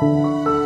you